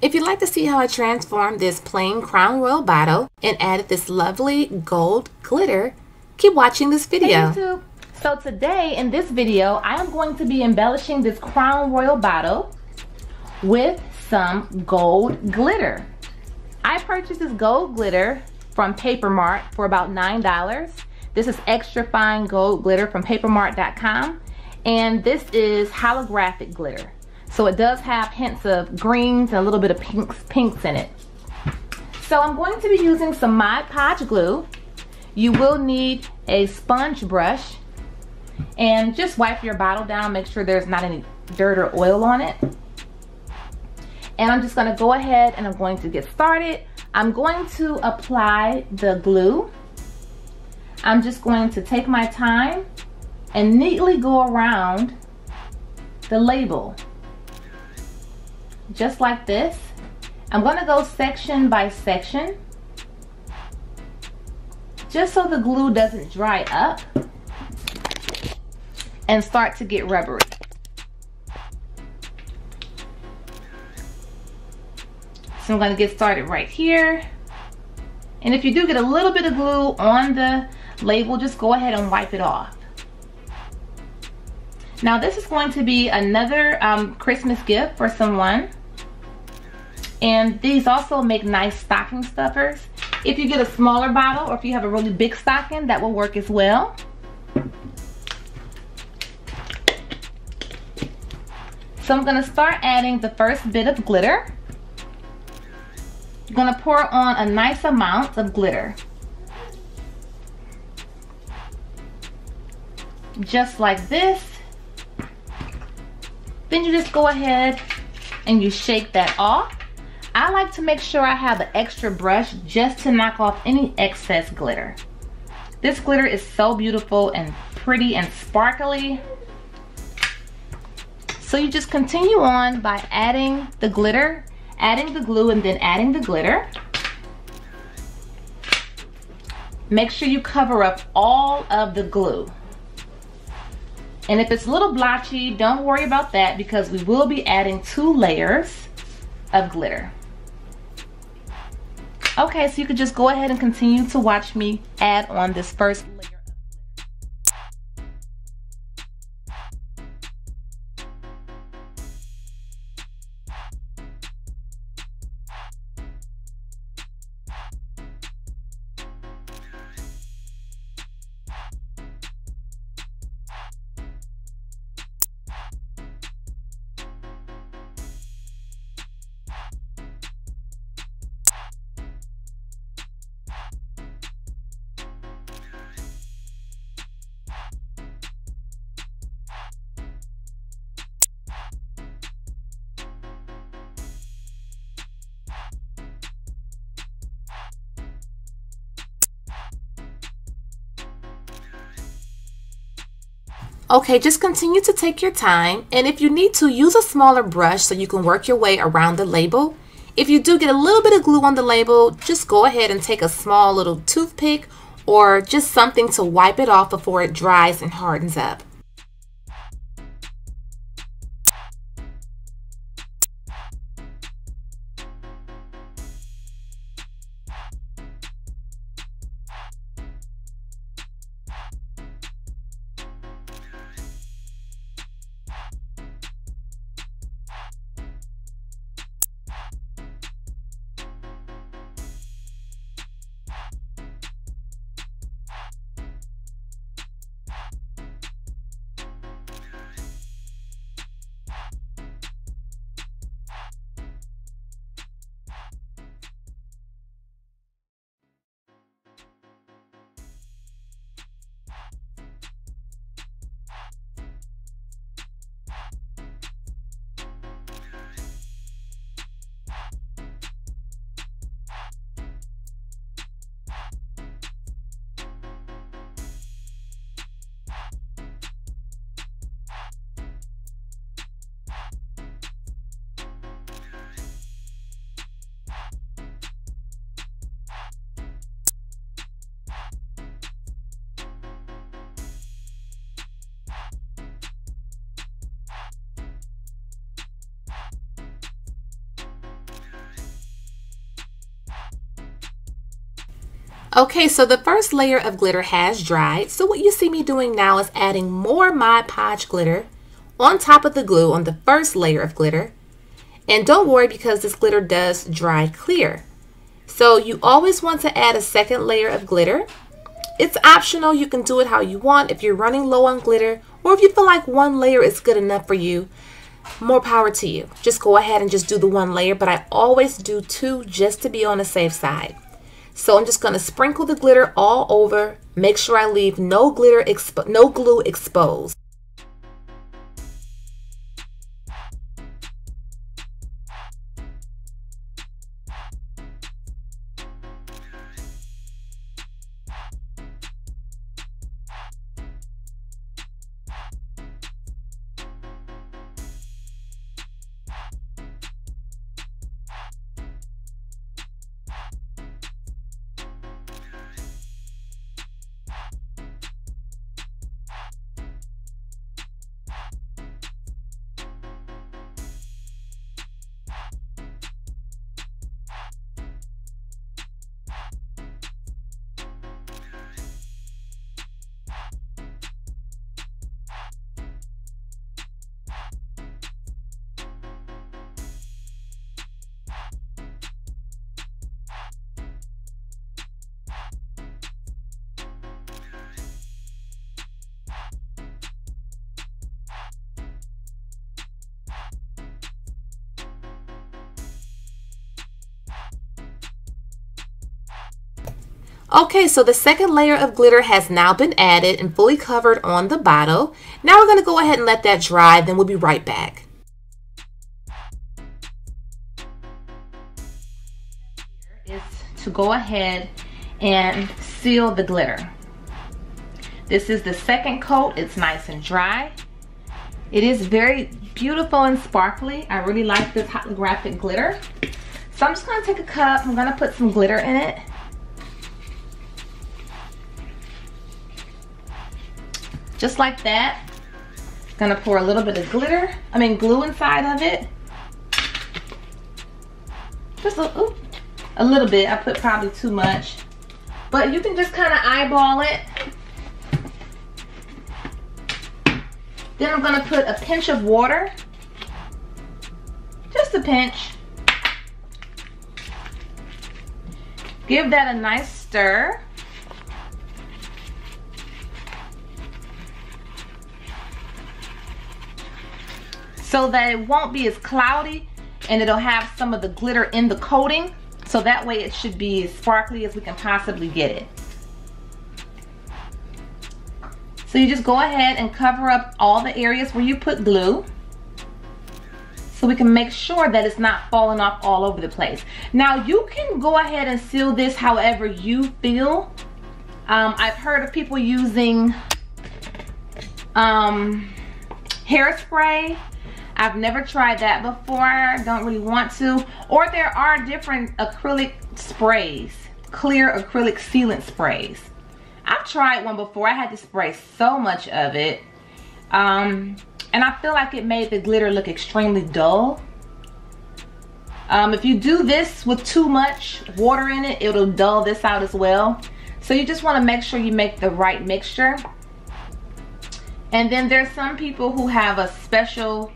If you'd like to see how I transformed this plain Crown Royal bottle and added this lovely gold glitter, keep watching this video. Hey. So today in this video, I am going to be embellishing this Crown Royal bottle with some gold glitter. I purchased this gold glitter from Paper Mart for about $9. This is extra fine gold glitter from papermart.com and this is holographic glitter. So it does have hints of greens and a little bit of pinks, pinks in it. So I'm going to be using some Mod Podge glue. You will need a sponge brush and just wipe your bottle down, make sure there's not any dirt or oil on it. And I'm just gonna go ahead and I'm going to get started. I'm going to apply the glue. I'm just going to take my time and neatly go around the label. Just like this. I'm gonna go section by section just so the glue doesn't dry up and start to get rubbery. So I'm gonna get started right here. And if you do get a little bit of glue on the label, just go ahead and wipe it off. Now this is going to be another um, Christmas gift for someone. And these also make nice stocking stuffers. If you get a smaller bottle or if you have a really big stocking, that will work as well. So I'm gonna start adding the first bit of glitter. I'm gonna pour on a nice amount of glitter. Just like this. Then you just go ahead and you shake that off. I like to make sure I have an extra brush just to knock off any excess glitter. This glitter is so beautiful and pretty and sparkly. So you just continue on by adding the glitter, adding the glue, and then adding the glitter. Make sure you cover up all of the glue. And if it's a little blotchy, don't worry about that because we will be adding two layers of glitter. Okay, so you could just go ahead and continue to watch me add on this first Okay, just continue to take your time and if you need to, use a smaller brush so you can work your way around the label. If you do get a little bit of glue on the label, just go ahead and take a small little toothpick or just something to wipe it off before it dries and hardens up. Okay, so the first layer of glitter has dried. So what you see me doing now is adding more Mod Podge glitter on top of the glue on the first layer of glitter. And don't worry because this glitter does dry clear. So you always want to add a second layer of glitter. It's optional. You can do it how you want. If you're running low on glitter or if you feel like one layer is good enough for you, more power to you. Just go ahead and just do the one layer, but I always do two just to be on the safe side. So I'm just to sprinkle the glitter all over. Make sure I leave no glitter, no glue exposed. Okay, so the second layer of glitter has now been added and fully covered on the bottle. Now we're going to go ahead and let that dry, then we'll be right back. Is to go ahead and seal the glitter. This is the second coat. It's nice and dry. It is very beautiful and sparkly. I really like this holographic glitter. So I'm just gonna take a cup. I'm gonna put some glitter in it. Just like that. Gonna pour a little bit of glitter, I mean glue inside of it. Just a, ooh, a little bit, I put probably too much. But you can just kind of eyeball it. Then I'm gonna put a pinch of water. Just a pinch. Give that a nice stir. So that it won't be as cloudy and it'll have some of the glitter in the coating. So that way it should be as sparkly as we can possibly get it. So you just go ahead and cover up all the areas where you put glue so we can make sure that it's not falling off all over the place. Now you can go ahead and seal this however you feel. Um, I've heard of people using um, hairspray I've never tried that before. Don't really want to. Or there are different acrylic sprays. Clear acrylic sealant sprays. I've tried one before. I had to spray so much of it. Um, and I feel like it made the glitter look extremely dull. Um, if you do this with too much water in it, it'll dull this out as well. So you just want to make sure you make the right mixture. And then there's some people who have a special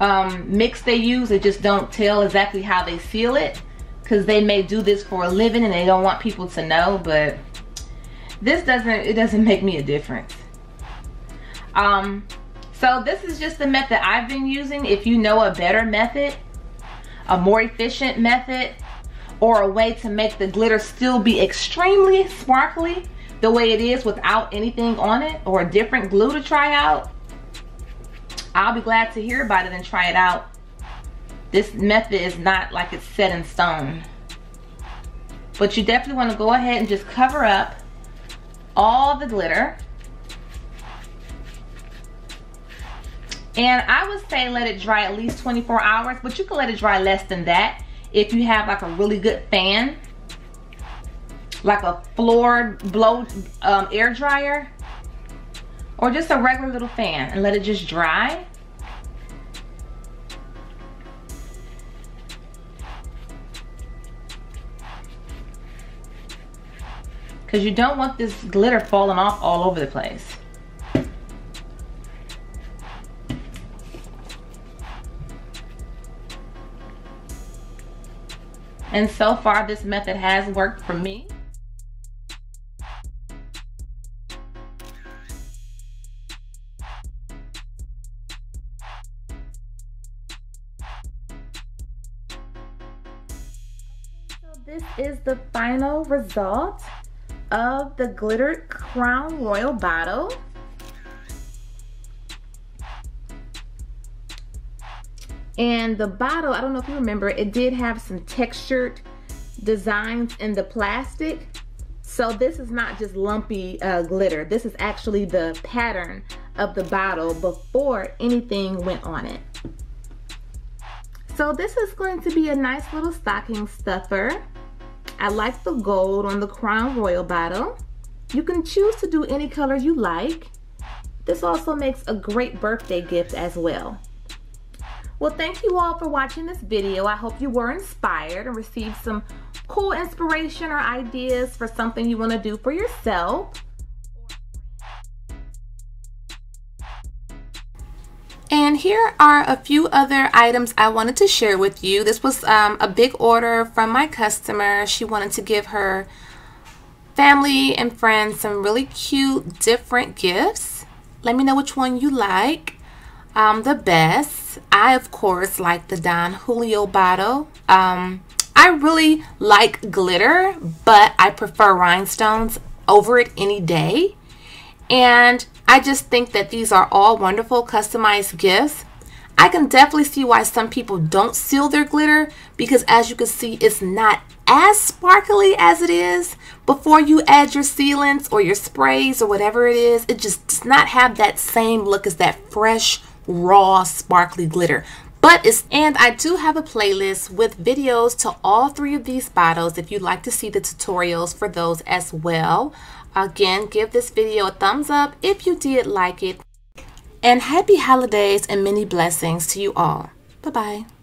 um, mix they use. They just don't tell exactly how they seal it because they may do this for a living and they don't want people to know. But this doesn't, it doesn't make me a difference. Um, so this is just the method I've been using. If you know a better method, a more efficient method, or a way to make the glitter still be extremely sparkly the way it is without anything on it or a different glue to try out, I'll be glad to hear about it and try it out. This method is not like it's set in stone. But you definitely want to go ahead and just cover up all the glitter. And I would say let it dry at least 24 hours, but you can let it dry less than that if you have like a really good fan, like a floor blow um, air dryer or just a regular little fan and let it just dry. Because you don't want this glitter falling off all over the place. And so far this method has worked for me. this is the final result of the glittered Crown Royal bottle. And the bottle, I don't know if you remember, it did have some textured designs in the plastic. So this is not just lumpy uh, glitter. This is actually the pattern of the bottle before anything went on it. So this is going to be a nice little stocking stuffer. I like the gold on the Crown Royal bottle. You can choose to do any color you like. This also makes a great birthday gift as well. Well, thank you all for watching this video. I hope you were inspired and received some cool inspiration or ideas for something you want to do for yourself. Here are a few other items I wanted to share with you. This was um, a big order from my customer. She wanted to give her family and friends some really cute different gifts. Let me know which one you like um, the best. I, of course, like the Don Julio bottle. Um, I really like glitter, but I prefer rhinestones over it any day. And I just think that these are all wonderful customized gifts. I can definitely see why some people don't seal their glitter because as you can see, it's not as sparkly as it is before you add your sealants or your sprays or whatever it is. It just does not have that same look as that fresh raw sparkly glitter but it's and I do have a playlist with videos to all three of these bottles if you'd like to see the tutorials for those as well again give this video a thumbs up if you did like it. And happy holidays and many blessings to you all. Bye bye